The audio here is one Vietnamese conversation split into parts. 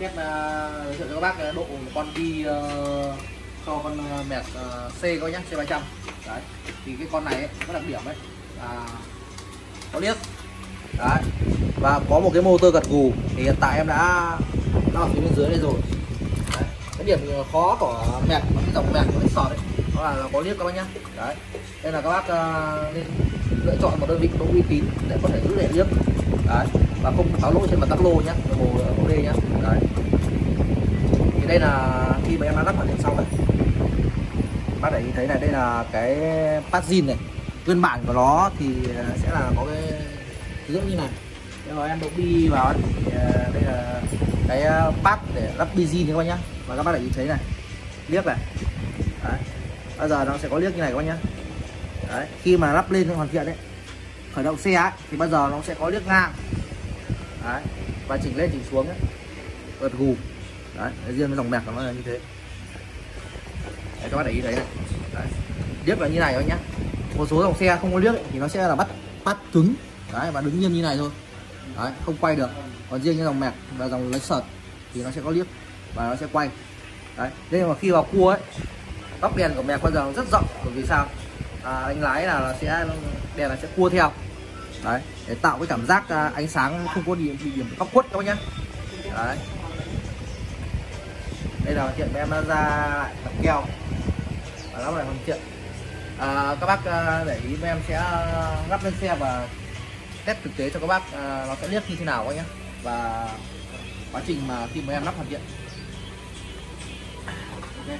kết à, giới thiệu cho các bác à, độ con đi uh, cho con ờ, mẹt uh, C có nhá C300 đấy thì cái con này ấy, có đặc điểm đấy là có liếc. Đấy và có một cái motor gật gù. Thì hiện tại em đã lắp phía bên dưới đây rồi. Đấy. cái điểm khó của mẹt cái dòng mẹt của cái sọt ấy đó là, là có liếc các bác nhá. Đấy nên là các bác uh, nên lựa chọn một đơn vị có uy tín để có thể giữ để liếc. Đấy và không tháo lỗi trên mặt tắc lô nhá hồ hồ đê nhé. đấy. Thì đây là khi mà em đã lắp hoàn thiện xong này. Bác để ý thấy này đây là cái pad zin này. Nguyên bản của nó thì à, sẽ là có cái dưỡng như này. Nhưng mà em đổ bi vào thì à, đây là cái à, bát để lắp bi zin các bác nhá. Và các bác để ý thấy này liếc này. Đấy. bây giờ nó sẽ có liếc như này các bác nhá. Đấy khi mà lắp lên hoàn thiện đấy khởi động xe ấy, thì bây giờ nó sẽ có liếc ngang đấy và chỉnh lên chỉnh xuống ấy. gật gù đấy riêng cái dòng mẹc của nó là như thế. Đấy, các bác để ý thấy này. Đấy. liếc là như này thôi nhá. Một số dòng xe không có liếc ấy, thì nó sẽ là bắt bắt cứng. Đấy và đứng nghiêm như này thôi. Đấy không quay được. Còn riêng cái dòng mẹc và dòng lấy sợt thì nó sẽ có liếc và nó sẽ quay. Đấy nên mà khi vào cua ấy tóc đèn của mẹ bao giờ nó rất rộng. Bởi vì sao? À, anh lái là là sẽ đèn là sẽ cua theo đấy để tạo cái cảm giác à, ánh sáng không có điểm bị điểm góc khuất các bác nhá. Đấy. Đây là hoàn thiện em đã ra lại keo. Và lắp lại hoàn thiện à, các bác à, để ý em sẽ à, lắp lên xe và test thực tế cho các bác nó sẽ liếc như thế nào các nhé và quá trình mà khi mà em lắp hoàn thiện. Okay.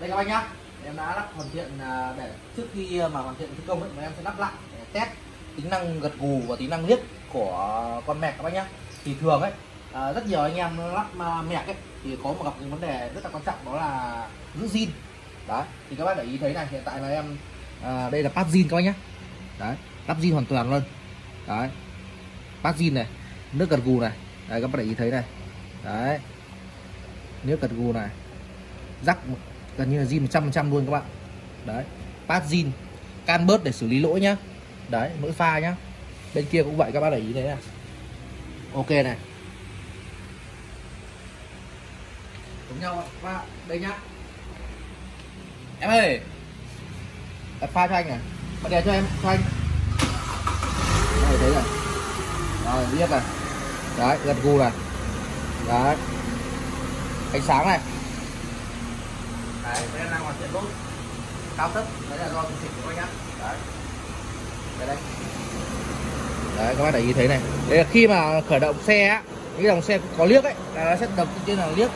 đây các bác nhá em đã lắp hoàn thiện à, để trước khi à, mà hoàn thiện thi công ấy, mà em sẽ lắp lại để test tính năng gật gù và tính năng liếc của con mẹc các bác nhá. Thì thường ấy à, rất nhiều anh em lắp mẹc ấy thì có một gặp những vấn đề rất là quan trọng đó là giữ zin đấy thì các bác để ý thấy này hiện tại là em à, đây là pad zin các bác nhá. Đấy lắp zin hoàn toàn luôn. Đấy pad zin này nước gật gù này. Đấy các bác để ý thấy này. Đấy nước gật gù này. Rắc gần như là zin 100% luôn các bạn. Đấy pad zin. Can bớt để xử lý lỗi nhá. Đấy lỗi pha nhá. Bên kia cũng vậy, các bạn để ý thế này. Ok này. Giống nhau và đây nhá. Em ơi! Đặt pha cho anh này. Bật đèn cho em, cho anh. Đây, thấy rồi. Rồi biết này. Đấy, gật gù này. Đấy. Ánh sáng này đấy đây đang hoàn thiện tốt, cao thấp đấy là do chương trình của anh nhá. Đấy. Đây đây. Đấy các bác để ý thấy này. Đấy là khi mà khởi động xe á cái dòng xe có liếc ấy là nó sẽ đập trên là liếc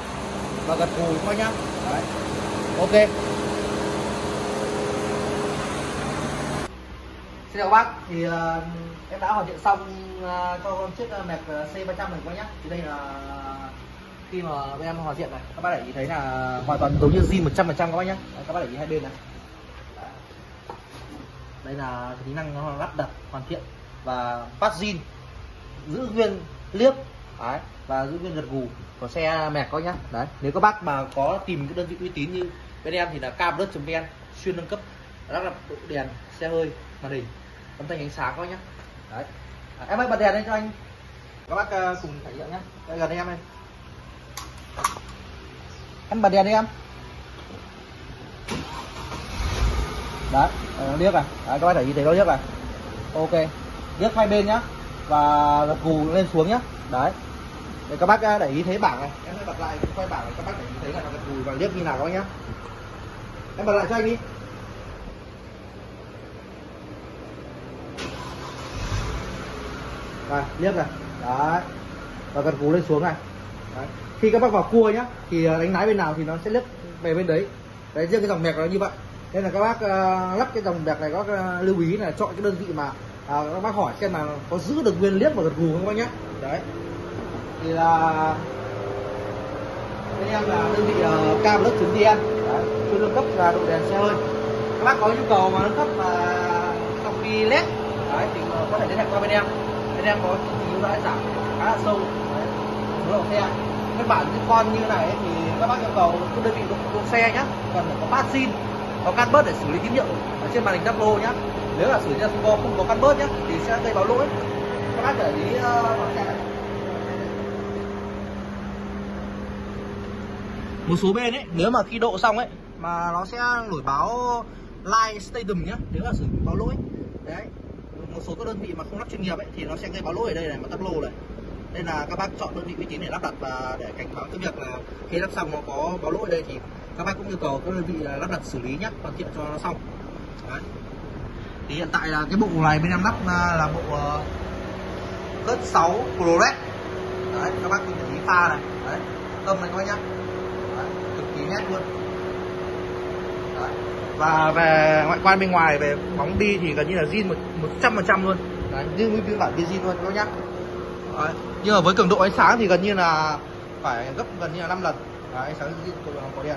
và gật gù các bác nhá. Đấy. Ok. Xin chào các bác. Thì uh, em đã hoàn thiện xong uh, cho con chiếc uh, mẹc C300 mình các nhé, nhá. Thì đây là khi mà bên em hoàn thiện này các bác để ý thấy là hoàn toàn giống như zin 100% các bác nhé các bác để ý hai bên này. Đây là tính năng nó lắp đặt hoàn thiện và phát zin giữ nguyên liếc đấy, và giữ nguyên gật gù của xe mẹ có nhá. Đấy nếu các bác mà có tìm cái đơn vị uy tín như bên em thì là cablus.vn xuyên nâng cấp lắp đặt độ đèn xe hơi màn hình âm thanh ánh sáng có nhá. Đấy. À, em ơi bật đèn lên cho anh. Các bác ờ, cùng trải nghiệm nhé, gần đây em đây em bật đèn đi em. Đấy nó liếc à đấy, các bác để ý thấy nó liếc này. Ok liếc hai bên nhá. Và gật gù lên xuống nhá. Đấy. Để các bác ờ, để ý thấy bảng này. Em sẽ bật lại quay bảng này các bác để ý thấy là nó gật gù và liếc như nào các bác nhá. Em bật lại cho anh đi. Đây liếc này. Đấy. Và gật gù lên xuống này đấy. khi các bác vào cua nhá thì ờ, đánh lái bên nào thì nó sẽ lướt về bên đấy. Đấy riêng cái dòng mẹc nó như vậy. Nên là các bác uh, lắp cái dòng mẹc này có uh, ờ, lưu ý là chọn cái đơn vị mà uh, các bác hỏi xem là có giữ được nguyên liếc và gật gù không các bác nhé đấy. Thì là bên em là đơn vị uh, cam lớp vn chuyên nâng cấp là độ đèn xe hơi. Các bác có nhu cầu mà nâng cấp là trong khi led đấy thì có thể liên hệ qua bên em. Bên em có ưu đãi giảm khá là sâu. Đấy, lượng xe các bạn như con như này thì các bác yêu cầu các đơn vị độ xe nhé cần phải có bát xin có cắt bớt để xử lý tín hiệu ở trên màn hình tablo nhé nếu là xử lý không có không có cắt bớt nhé thì sẽ gây báo lỗi. Các bác để ý uh, một số bên ấy nếu mà khi độ xong ấy mà nó sẽ nổi báo live stadium nhá nếu là sử dụng báo lỗi. Đấy một số các đơn vị mà không lắp chuyên nghiệp ấy thì nó sẽ gây báo lỗi ở đây này mà tablo này nên là các bác chọn đơn vị uy tín để lắp đặt và để cảnh báo cái việc là khi lắp xong nó có báo lỗi ở đây thì các bác cũng yêu cầu các đơn vị lắp đặt xử lý nhé hoàn thiện cho nó xong. Đấy. thì hiện tại là cái bộ này bên em lắp là, là bộ ờ, uh, đất 6 ProRes đấy các bác nhìn thấy pha này. Đấy tâm này các bác nhá. Đấy, cực kỳ nét luôn. Đấy. và về ngoại quan bên ngoài về bóng bi thì gần như là zin một một trăm phần trăm luôn. Đấy, như nguyên bản zin luôn các bác nhá. Đấy nhưng mà với cường độ ánh sáng thì gần như là phải gấp gần như là 5 lần. Đấy, ánh sáng của có đèn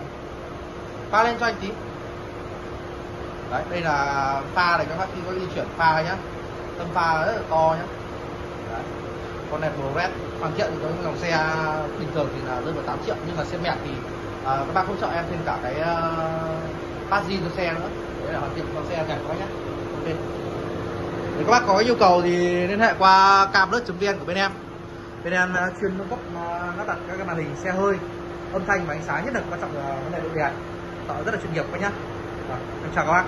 pha lên cho anh tí. Đấy đây là pha này các bác khi có di chuyển. Pha nhá. Tâm pha rất là to nhá. Đấy. con này red hoàn thiện thì có dòng xe bình thường thì là rơi vào 8 triệu. Nhưng mà xe mẹ thì à, các bác hỗ trợ em thêm cả cái ờ, uh, pass cho xe nữa. Đấy là hoàn thiện con xe đẹp quá nhé ok. Nếu các bác có nhu cầu thì liên hệ qua camlet.vn của bên em bên em ờ, chuyên cung cấp ờ, lắp đặt các cái màn hình xe hơi, âm thanh và ánh sáng nhất là quan trọng là vấn đề độ đèn. Tạo rất là chuyên nghiệp các nhá. Vâng, em chào các bác